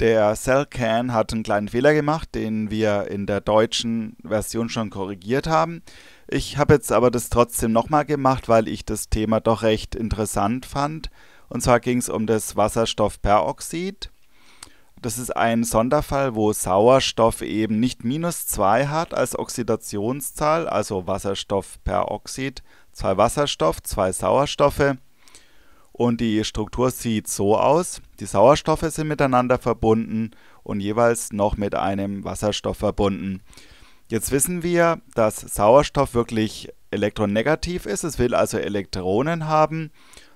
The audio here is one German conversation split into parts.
Der Cellcan hat einen kleinen Fehler gemacht, den wir in der deutschen Version schon korrigiert haben. Ich habe jetzt aber das trotzdem nochmal gemacht, weil ich das Thema doch recht interessant fand. Und zwar ging es um das Wasserstoffperoxid. Das ist ein Sonderfall, wo Sauerstoff eben nicht minus 2 hat als Oxidationszahl, also Wasserstoffperoxid, zwei Wasserstoff, zwei Sauerstoffe. Und die Struktur sieht so aus. Die Sauerstoffe sind miteinander verbunden und jeweils noch mit einem Wasserstoff verbunden. Jetzt wissen wir, dass Sauerstoff wirklich elektronegativ ist. Es will also Elektronen haben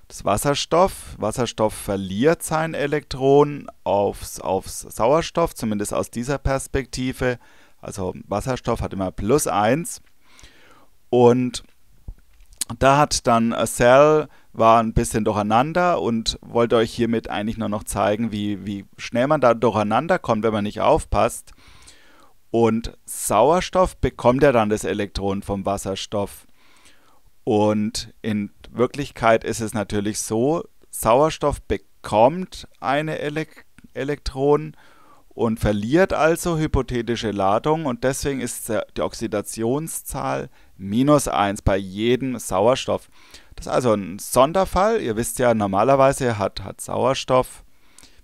das Wasserstoff. Wasserstoff verliert sein Elektron aufs, aufs Sauerstoff, zumindest aus dieser Perspektive. Also Wasserstoff hat immer plus 1. Und da hat dann Cell war ein bisschen durcheinander und wollte euch hiermit eigentlich nur noch zeigen, wie, wie schnell man da durcheinander kommt, wenn man nicht aufpasst. Und Sauerstoff bekommt ja dann das Elektron vom Wasserstoff. Und in Wirklichkeit ist es natürlich so, Sauerstoff bekommt eine Elek Elektron und verliert also hypothetische Ladung und deswegen ist die Oxidationszahl minus 1 bei jedem Sauerstoff. Das ist also ein Sonderfall. Ihr wisst ja, normalerweise hat, hat Sauerstoff,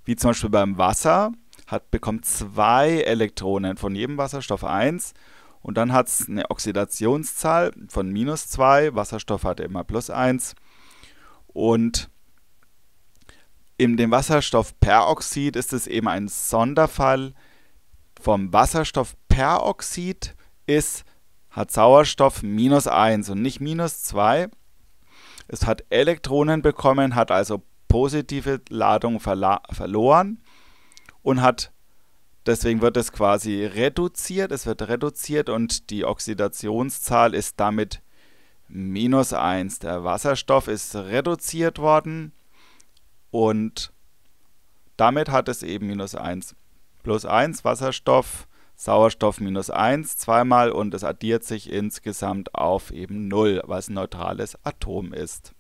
wie zum Beispiel beim Wasser, hat, bekommt zwei Elektronen von jedem Wasserstoff 1 und dann hat es eine Oxidationszahl von minus 2. Wasserstoff hat immer plus 1. Und in dem Wasserstoffperoxid ist es eben ein Sonderfall vom Wasserstoffperoxid ist, hat Sauerstoff minus 1 und nicht minus 2. Es hat Elektronen bekommen, hat also positive Ladung verloren und hat Deswegen wird es quasi reduziert, es wird reduziert und die Oxidationszahl ist damit minus 1. Der Wasserstoff ist reduziert worden und damit hat es eben minus 1. Plus 1 Wasserstoff, Sauerstoff minus 1 zweimal und es addiert sich insgesamt auf eben 0, was ein neutrales Atom ist.